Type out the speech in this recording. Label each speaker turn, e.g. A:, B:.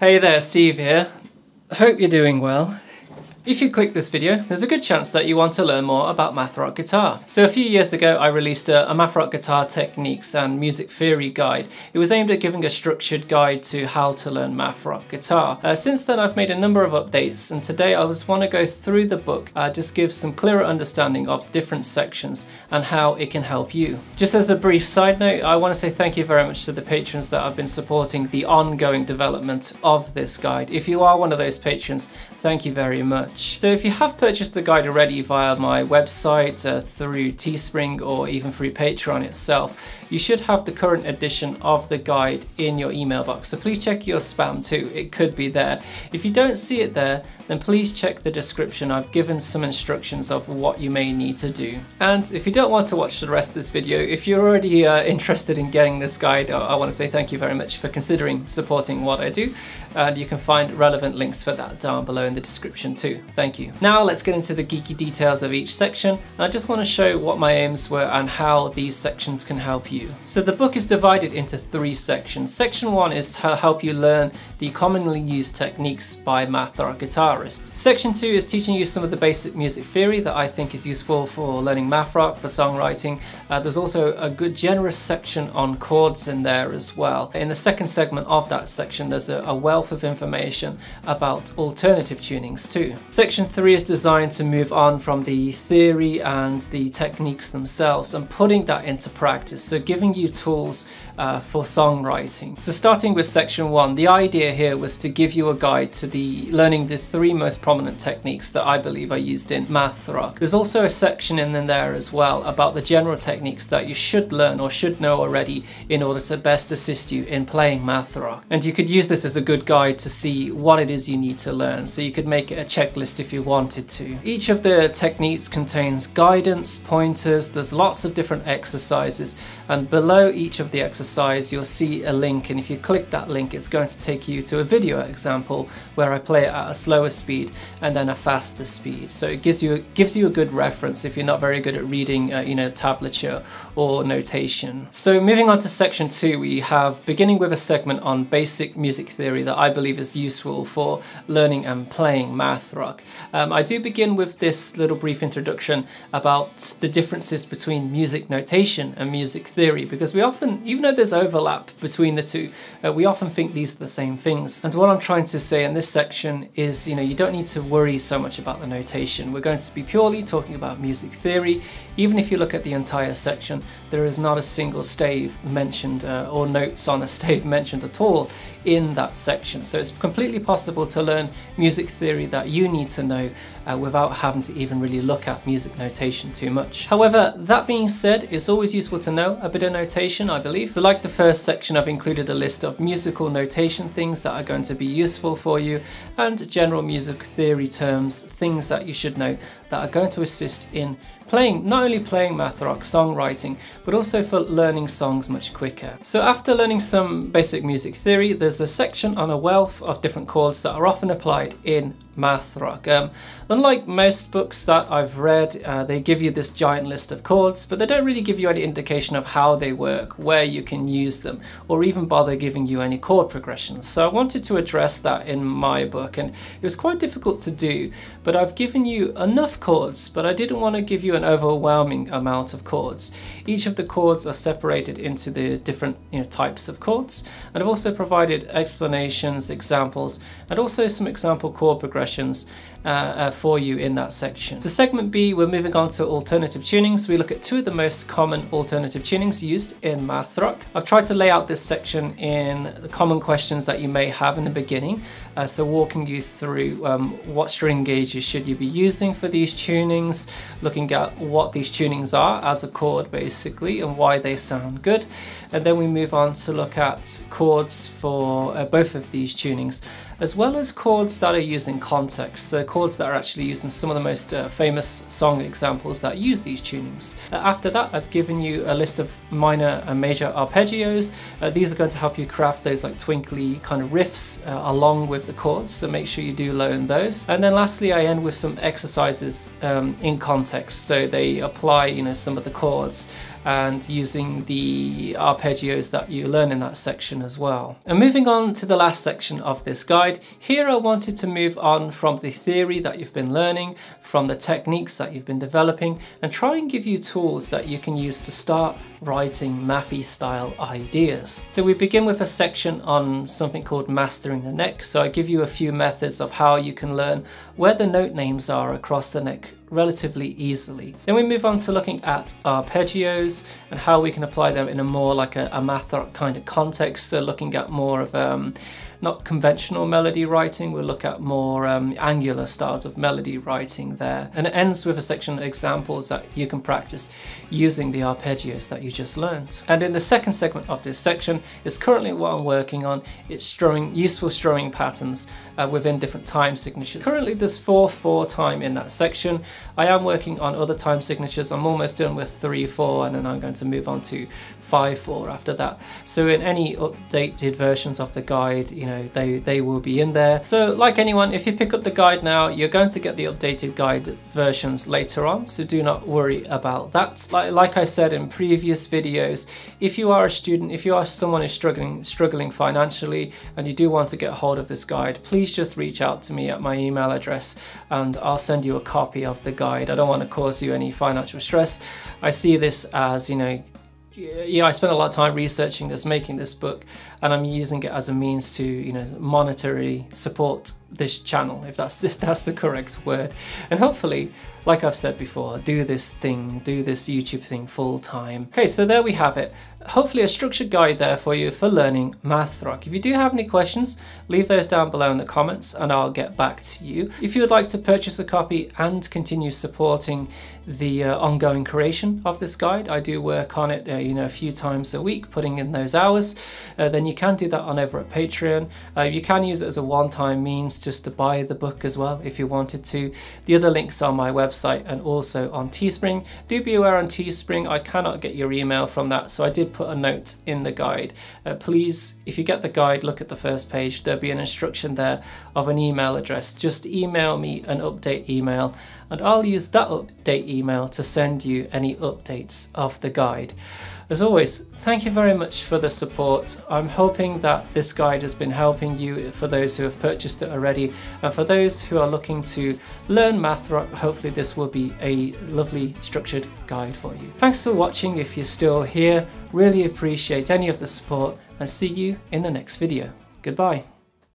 A: Hey there, Steve here. Hope you're doing well. If you click this video, there's a good chance that you want to learn more about math rock guitar. So a few years ago, I released a, a math rock guitar techniques and music theory guide. It was aimed at giving a structured guide to how to learn math rock guitar. Uh, since then, I've made a number of updates, and today I just want to go through the book, uh, just give some clearer understanding of different sections and how it can help you. Just as a brief side note, I want to say thank you very much to the patrons that have been supporting the ongoing development of this guide. If you are one of those patrons, thank you very much. So if you have purchased the guide already via my website, uh, through Teespring or even through Patreon itself, you should have the current edition of the guide in your email box. So please check your spam too, it could be there. If you don't see it there, then please check the description. I've given some instructions of what you may need to do. And if you don't want to watch the rest of this video, if you're already uh, interested in getting this guide, I, I want to say thank you very much for considering supporting what I do. And you can find relevant links for that down below in the description too. Thank you. Now let's get into the geeky details of each section. I just want to show what my aims were and how these sections can help you. So the book is divided into three sections. Section one is to help you learn the commonly used techniques by math rock guitarists. Section two is teaching you some of the basic music theory that I think is useful for learning math rock, for songwriting. Uh, there's also a good generous section on chords in there as well. In the second segment of that section, there's a, a wealth of information about alternative tunings too. Section 3 is designed to move on from the theory and the techniques themselves and putting that into practice, so giving you tools uh, for songwriting. So starting with section 1, the idea here was to give you a guide to the learning the three most prominent techniques that I believe are used in math rock. There's also a section in there as well about the general techniques that you should learn or should know already in order to best assist you in playing math rock. And you could use this as a good guide to see what it is you need to learn. So you could make it a checklist if you wanted to. Each of the techniques contains guidance, pointers, there's lots of different exercises and below each of the exercise you'll see a link and if you click that link it's going to take you to a video example where I play it at a slower speed and then a faster speed. So it gives you gives you a good reference if you're not very good at reading uh, you know tablature or notation. So moving on to section two we have beginning with a segment on basic music theory that I believe is useful for learning and playing math rock. Um, I do begin with this little brief introduction about the differences between music notation and music theory because we often, even though there's overlap between the two, uh, we often think these are the same things. And what I'm trying to say in this section is, you know, you don't need to worry so much about the notation. We're going to be purely talking about music theory. Even if you look at the entire section, there is not a single stave mentioned uh, or notes on a stave mentioned at all in that section. So it's completely possible to learn music theory that you need to know uh, without having to even really look at music notation too much. However, that being said, it's always useful to know a bit of notation, I believe. So like the first section, I've included a list of musical notation things that are going to be useful for you and general music theory terms, things that you should know that are going to assist in playing, not only playing math rock, songwriting, but also for learning songs much quicker. So after learning some basic music theory, there's a section on a wealth of different chords that are often applied in math rock. Um, unlike most books that I've read, uh, they give you this giant list of chords, but they don't really give you any indication of how they work, where you can use them, or even bother giving you any chord progressions. So I wanted to address that in my book, and it was quite difficult to do, but I've given you enough chords, but I didn't want to give you an overwhelming amount of chords. Each of the chords are separated into the different you know, types of chords, and I've also provided explanations, examples, and also some example chord progressions uh, uh, for you in that section. So segment B, we're moving on to alternative tunings. We look at two of the most common alternative tunings used in math rock. I've tried to lay out this section in the common questions that you may have in the beginning. Uh, so walking you through um, what string gauges should you be using for these tunings, looking at what these tunings are as a chord basically and why they sound good. And then we move on to look at chords for uh, both of these tunings as well as chords that are used in context, so chords that are actually used in some of the most uh, famous song examples that use these tunings. Uh, after that, I've given you a list of minor and major arpeggios. Uh, these are going to help you craft those like twinkly kind of riffs uh, along with the chords, so make sure you do learn those. And then lastly, I end with some exercises um, in context, so they apply, you know, some of the chords and using the arpeggios that you learn in that section as well. And moving on to the last section of this guide, here I wanted to move on from the theory that you've been learning, from the techniques that you've been developing, and try and give you tools that you can use to start writing mathy style ideas. So we begin with a section on something called mastering the neck. So I give you a few methods of how you can learn where the note names are across the neck relatively easily. Then we move on to looking at arpeggios and how we can apply them in a more like a, a math kind of context. So looking at more of um, not conventional melody writing, we'll look at more um, angular styles of melody writing there. And it ends with a section of examples that you can practice using the arpeggios that you just learned. And in the second segment of this section is currently what I'm working on. It's strumming, useful strumming patterns uh, within different time signatures. Currently there's 4-4 time in that section. I am working on other time signatures. I'm almost done with 3-4 and then I'm going to move on to 5.4 after that. So in any updated versions of the guide, you know, they, they will be in there. So like anyone, if you pick up the guide now, you're going to get the updated guide versions later on. So do not worry about that. Like, like I said in previous videos, if you are a student, if you are someone who's struggling, struggling financially and you do want to get hold of this guide, please just reach out to me at my email address and I'll send you a copy of the guide. I don't want to cause you any financial stress. I see this as, you know, you know, I spent a lot of time researching this, making this book, and I'm using it as a means to, you know, monetarily support this channel, if that's if that's the correct word, and hopefully, like I've said before, do this thing, do this YouTube thing full time. Okay, so there we have it hopefully a structured guide there for you for learning math rock. If you do have any questions, leave those down below in the comments and I'll get back to you. If you would like to purchase a copy and continue supporting the uh, ongoing creation of this guide, I do work on it, uh, you know, a few times a week, putting in those hours, uh, then you can do that on over at Patreon. Uh, you can use it as a one-time means just to buy the book as well if you wanted to. The other links are on my website and also on Teespring. Do be aware on Teespring, I cannot get your email from that, so I did put a note in the guide. Uh, please, if you get the guide, look at the first page. There'll be an instruction there of an email address. Just email me an update email and I'll use that update email to send you any updates of the guide. As always, thank you very much for the support. I'm hoping that this guide has been helping you for those who have purchased it already and for those who are looking to learn math, hopefully this will be a lovely structured guide for you. Thanks for watching if you're still here. Really appreciate any of the support and see you in the next video. Goodbye.